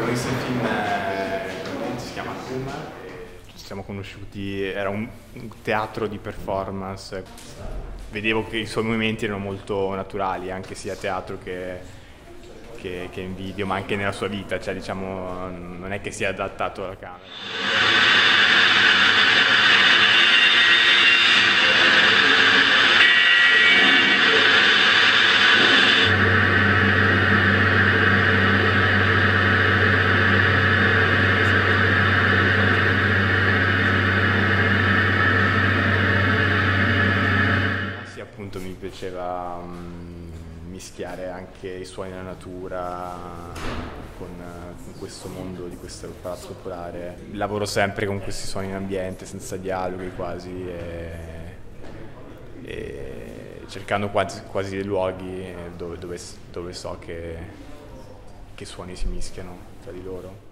protagonista del film eh, si chiama Kuma. Ci siamo conosciuti, era un, un, teatro di performance. Vedevo che i suoi movimenti erano molto naturali, anche sia a teatro che, che, che in video, ma anche nella sua vita, cioè diciamo non è che sia adattato alla camera. Appunto mi piaceva um, mischiare anche i suoni della natura con, con questo mondo di questo palazzo popolare. Lavoro sempre con questi suoni in ambiente, senza dialoghi quasi, e, e cercando quasi, quasi, dei luoghi dove, dove, dove so che, che suoni si mischiano tra di loro.